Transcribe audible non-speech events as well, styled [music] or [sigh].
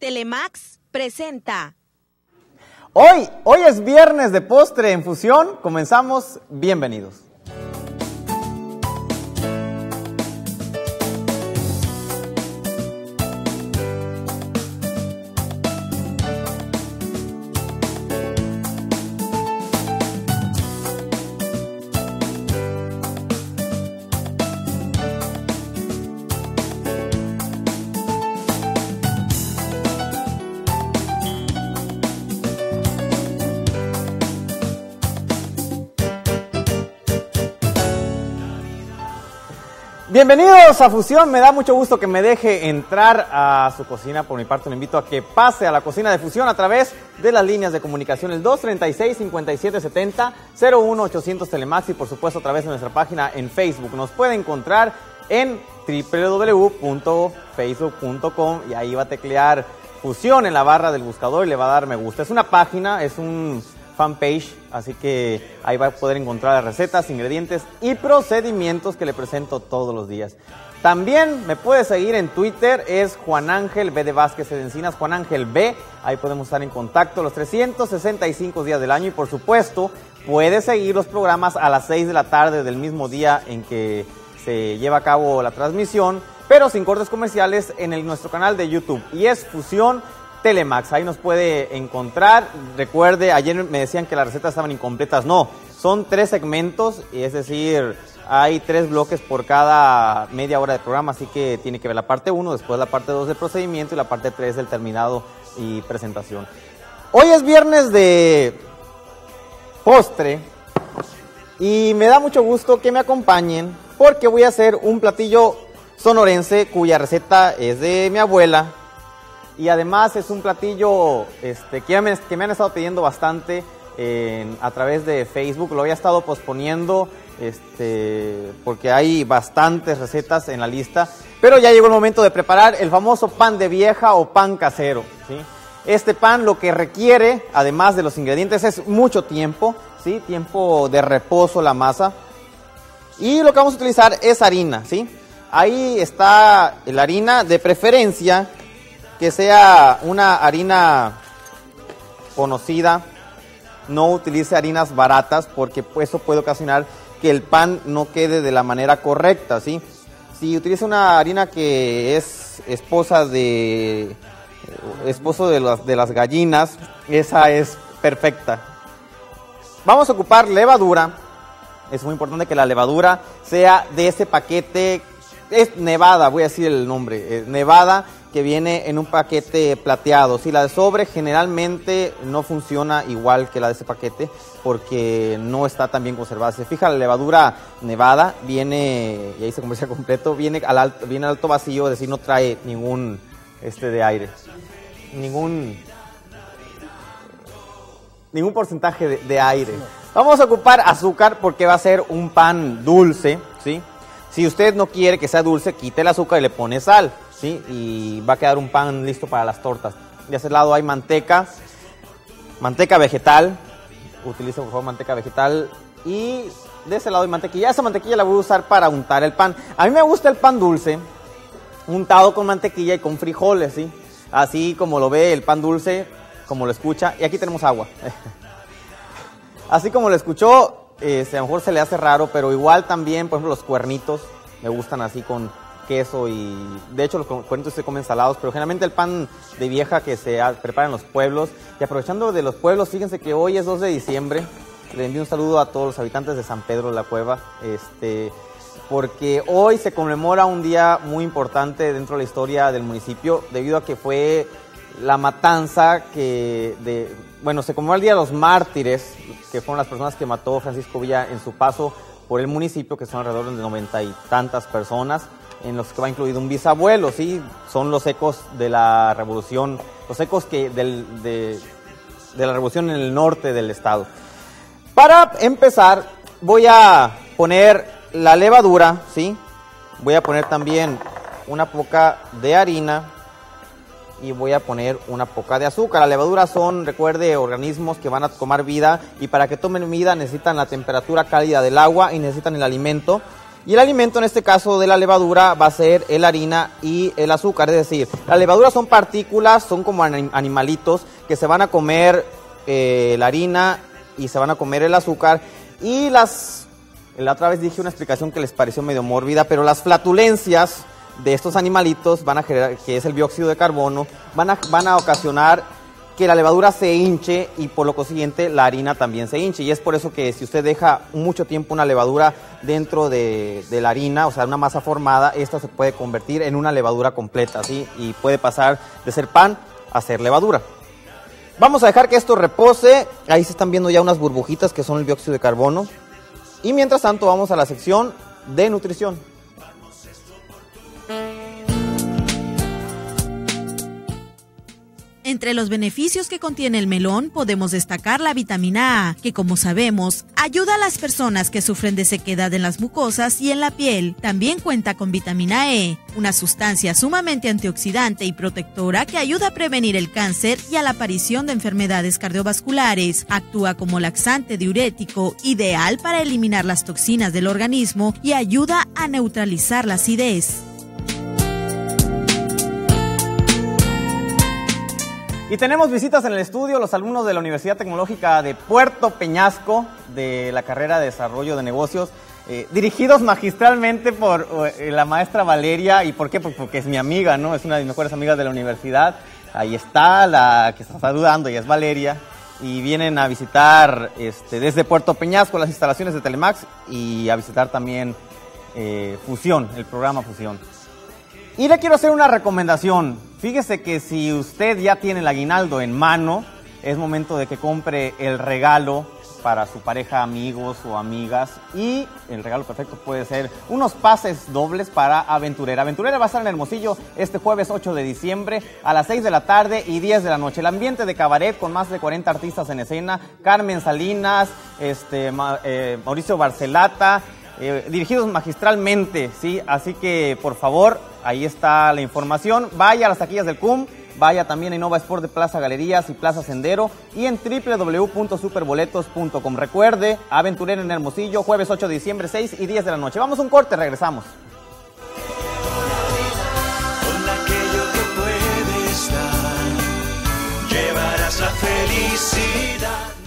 Telemax presenta. Hoy, hoy es viernes de postre en fusión. Comenzamos. Bienvenidos. Bienvenidos a Fusión, me da mucho gusto que me deje entrar a su cocina. Por mi parte, le invito a que pase a la cocina de Fusión a través de las líneas de comunicación, el 236-5770, 01800 Telemax y por supuesto a través de nuestra página en Facebook. Nos puede encontrar en www.facebook.com y ahí va a teclear Fusión en la barra del buscador y le va a dar me gusta. Es una página, es un fanpage, así que ahí va a poder encontrar las recetas, ingredientes y procedimientos que le presento todos los días. También me puede seguir en Twitter, es Juan Ángel B de Vázquez de Encinas, Juan Ángel B, ahí podemos estar en contacto los 365 días del año y por supuesto puede seguir los programas a las 6 de la tarde del mismo día en que se lleva a cabo la transmisión, pero sin cortes comerciales en nuestro canal de YouTube y es Fusión Telemax. Ahí nos puede encontrar. Recuerde, ayer me decían que las recetas estaban incompletas. No, son tres segmentos, es decir, hay tres bloques por cada media hora de programa, así que tiene que ver la parte 1, después la parte 2 del procedimiento y la parte 3 del terminado y presentación. Hoy es viernes de postre y me da mucho gusto que me acompañen porque voy a hacer un platillo sonorense cuya receta es de mi abuela, y además es un platillo este, que, me, han estado pidiendo bastante a través de Facebook. Lo había estado posponiendo este, porque hay bastantes recetas en la lista. Pero ya llegó el momento de preparar el famoso pan de vieja o pan casero. Este pan lo que requiere, además de los ingredientes, es mucho tiempo. Tiempo de reposo la masa. Y lo que vamos a utilizar es harina. Ahí está la harina de preferencia que sea una harina conocida, no utilice harinas baratas porque eso puede ocasionar que el pan no quede de la manera correcta, ¿sí? Si utiliza una harina que es esposa de esposo de las, de las gallinas, esa es perfecta. Vamos a ocupar levadura. Es muy importante que la levadura sea de ese paquete es nevada, voy a decir el nombre, nevada que viene en un paquete plateado. Si la de sobre generalmente no funciona igual que la de ese paquete porque no está tan bien conservada. Se fija la levadura nevada viene, y ahí se comercia [laughs] completo, viene al alto, viene alto vacío, es decir, no trae ningún este de aire, ningún ningún porcentaje de aire. Vamos a ocupar azúcar porque va a ser un pan dulce, ¿sí? Si usted no quiere que sea dulce, quite el azúcar y le pone sal, ¿sí? Y va a quedar un pan listo para las tortas. De ese lado hay manteca, manteca vegetal, utilice por favor manteca vegetal y de ese lado hay mantequilla. Esa mantequilla la voy a usar para untar el pan. A mí me gusta el pan dulce, untado con mantequilla y con frijoles, ¿sí? Así como lo ve el pan dulce, como lo escucha. Y aquí tenemos agua. [laughs] Así como lo escuchó, este, a lo mejor se le hace raro, pero igual también, por ejemplo, los cuernitos me gustan así con queso y de hecho los cuernitos se comen salados, pero generalmente el pan de vieja que se prepara en los pueblos. Y aprovechando de los pueblos, fíjense que hoy es 2 de diciembre. Le envío un saludo a todos los habitantes de San Pedro de la Cueva, este, porque hoy se conmemora un día muy importante dentro de la historia del municipio, debido a que fue la matanza que de, bueno, se conmemora el Día de los Mártires, que fueron las personas que mató Francisco Villa en su paso por el municipio, que son alrededor de noventa y tantas personas, en los que va incluido un bisabuelo, ¿sí? Son los ecos de la revolución, los ecos que del, de, de la revolución en el norte del estado. Para empezar, voy a poner la levadura, ¿sí? Voy a poner también una poca de harina, y voy a poner una poca de azúcar. La levadura son, recuerde, organismos que van a tomar vida y para que tomen vida necesitan la temperatura cálida del agua y necesitan el alimento. Y el alimento en este caso de la levadura va a ser la harina y el azúcar. Es decir, la levadura son partículas, son como animalitos que se van a comer eh, la harina y se van a comer el azúcar. Y las, la otra vez dije una explicación que les pareció medio mórbida, pero las flatulencias de estos animalitos van a generar, que es el dióxido de carbono, van a, van a ocasionar que la levadura se hinche y por lo consiguiente la harina también se hinche. Y es por eso que si usted deja mucho tiempo una levadura dentro de, la harina, o sea, una masa formada, esta se puede convertir en una levadura completa, ¿sí? Y puede pasar de ser pan a ser levadura. Vamos a dejar que esto repose. Ahí se están viendo ya unas burbujitas que son el dióxido de carbono. Y mientras tanto vamos a la sección de nutrición. Entre los beneficios que contiene el melón podemos destacar la vitamina A, que como sabemos ayuda a las personas que sufren de sequedad en las mucosas y en la piel. También cuenta con vitamina E, una sustancia sumamente antioxidante y protectora que ayuda a prevenir el cáncer y a la aparición de enfermedades cardiovasculares. Actúa como laxante diurético, ideal para eliminar las toxinas del organismo y ayuda a neutralizar la acidez. Y tenemos visitas en el estudio, los alumnos de la Universidad Tecnológica de Puerto Peñasco, de la carrera de Desarrollo de Negocios, eh, dirigidos magistralmente por eh, la maestra Valeria. ¿Y por qué? Pues porque es mi amiga, ¿no? Es una de mis mejores amigas de la universidad. Ahí está la que está saludando y es Valeria. Y vienen a visitar este, desde Puerto Peñasco las instalaciones de Telemax y a visitar también eh, Fusión, el programa Fusión. Y le quiero hacer una recomendación. Fíjese que si usted ya tiene el aguinaldo en mano, es momento de que compre el regalo para su pareja, amigos o amigas. Y el regalo perfecto puede ser unos pases dobles para Aventurera. Aventurera va a estar en Hermosillo este jueves 8 de diciembre a las 6 de la tarde y 10 de la noche. El ambiente de cabaret con más de 40 artistas en escena. Carmen Salinas, este, eh, Mauricio Barcelata. Eh, dirigidos magistralmente, ¿sí? Así que, por favor, ahí está la información. Vaya a las taquillas del CUM, vaya también a Innova Sport de Plaza Galerías y Plaza Sendero y en www.superboletos.com. Recuerde, Aventurero en Hermosillo, jueves 8 de diciembre, 6 y 10 de la noche. Vamos a un corte, regresamos. la felicidad.